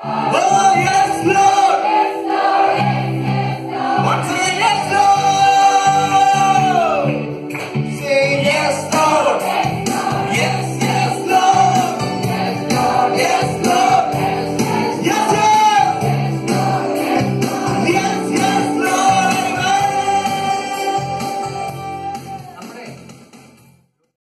Vamos lá!